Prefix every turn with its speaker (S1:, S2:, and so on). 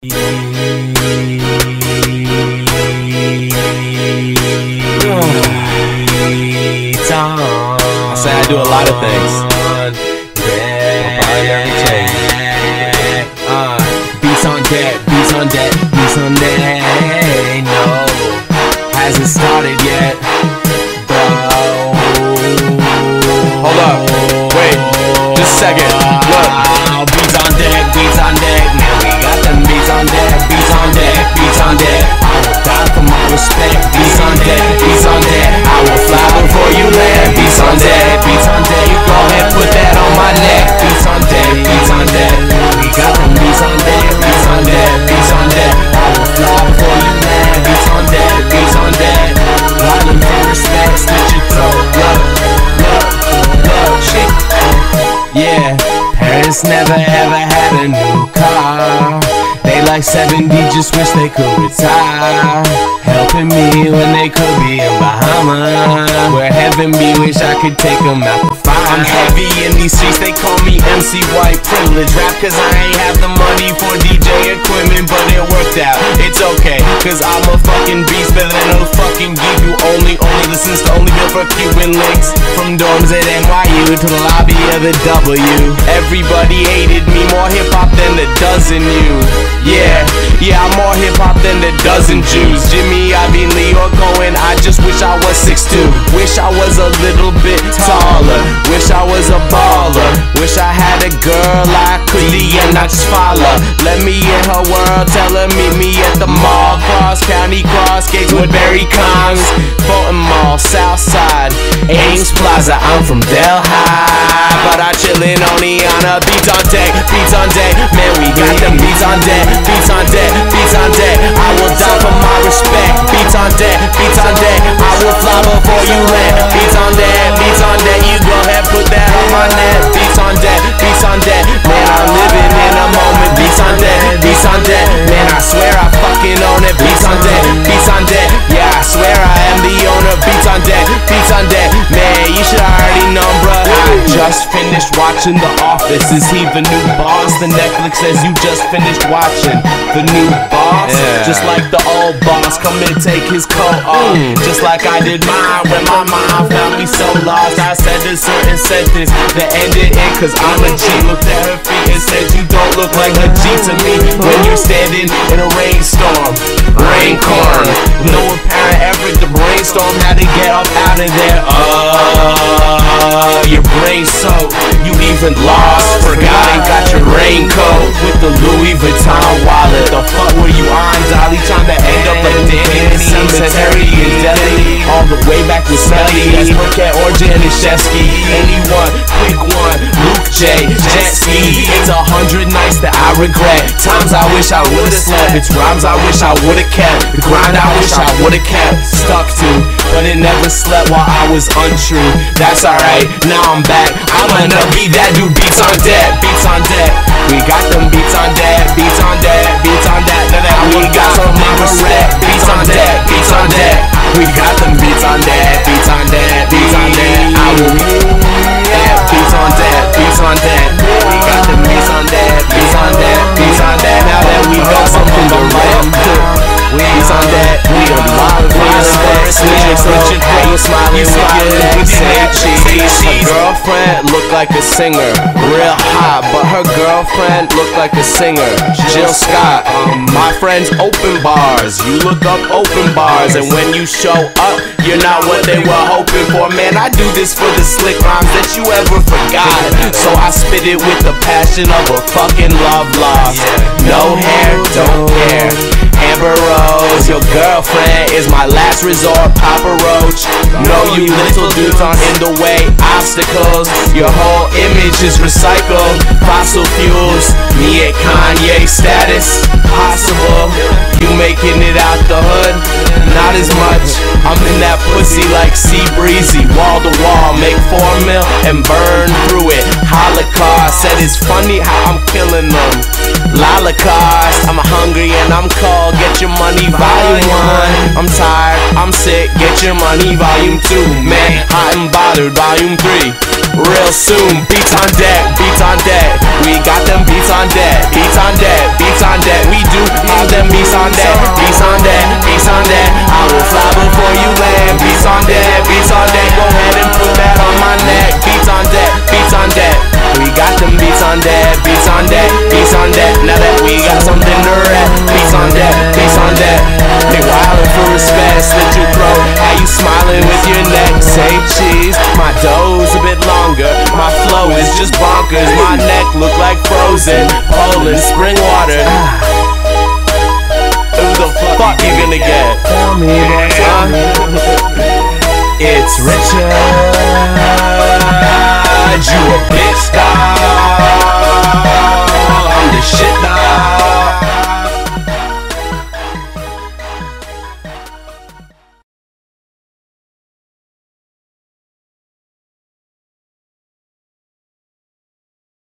S1: I say I do a lot of things. I'll never change. Uh, beats on deck, beats on deck, beats on deck. No, hasn't started yet, bro.
S2: Hold up, wait, just a second.
S1: Parents never ever had a new car. They like 70, just wish they could retire. Helping me when they could be in Bahamas. Where heaven be, wish I could take them out to fire. I'm heavy in these streets, they call me MC White Privilege. Rap cause I ain't have the money for DJ equipment, but it worked out. It's okay, cause I'm a fucking beast, better than a fucking geek who only, only listens to only built for Cuban links. From dorms at NYU to the lobby of the W. Everybody hated me, more hip hop than a dozen you. Yeah, yeah, I'm more hip hop than a dozen Jews. Jimmy, Iovine, Lyor Cohen, I just wish I was 6'2. Wish I was a little bit taller. Girl like Cookie and I just follow. Let me in her world, tell her meet me at the mall. Cross County, Cross Gates with Barry Congs. Fulton Mall, Southside, Ames Plaza. I'm from Delhi, but I chillin' on Iana. Beats on deck, beats on deck. Man, we got the beats on deck, beats on deck, beats on deck. Just finished watching The Office. Is he the new boss? The Netflix says you just finished watching the new boss.
S2: Yeah.
S1: Just like the old boss, come and take his coat off. Mm. Just like I did mine when my mom found me so lost. I said a certain sentence that ended in cause I'm a G. Looked at her feet and said, You don't look like a G to me when you're standing in a rainstorm. Rain corn. No apparent effort to brainstorm how to get up out of there. Uh, your brain soaked. You even lost. Forgot and got your raincoat with the Louis Vuitton wallet. The fuck were you on, Dolly? Trying to end up like Danny in cemetery in Delhi. All the way back with Smelly. That's Burkett or Janishevsky. Anyone, quick one. Luke J. Jet ski. It's a hundred nights that I regret. Times I wish I would've slept. It's rhymes I wish I would've kept. The grind I wish I would've kept. Stuck to. But it never slept while I was untrue. That's alright, now I'm back. I'm gonna be that dude. Beats on deck, beats on deck. We got them beats on deck, beats on deck, beats on deck. Now that we got some respect. Beats on deck, beats on deck. We got them beats on deck, Girlfriend looked like a singer, real hot, but her girlfriend looked like a singer. Jill Scott, my friends open bars. You look up open bars, and when you show up, you're not what they were hoping for. Man, I do this for the slick rhymes that you ever forgot. So I spit it with the passion of a fucking love lost. No hair, don't care. Your girlfriend is my last resort. Papa Roach, no, you little dudes aren't in the way. Obstacles, your whole image is recycled. Fossil fuels, me at Kanye status. Possible, you making it out the hood? Not as much. I'm in that pussy like Sea Breezy, wall to wall, make four mil and burn through it. Holocaust said it's funny how I'm killing them. Lollicast, I'm hungry and I'm cold. Get your money, volume one. I'm tired, I'm sick. Get your money, volume two. Man, hot and bothered, volume three. Real soon, beats on deck, beats on deck. We got them beats on deck, beats on deck, beats on deck. We do got them beats on that, beats on that. Now that we got something to rap, beats on that, beats on that. They wildin' for respect, slit your throat. How you smiling with your neck? Say cheese. My dough's a bit longer, my flow is just bonkers. My neck look like frozen, Poland spring water. Who the fuck you gonna get?
S3: Tell me, boy, tell
S1: Huh?
S3: me.
S1: It's Richard, you a bitch dog.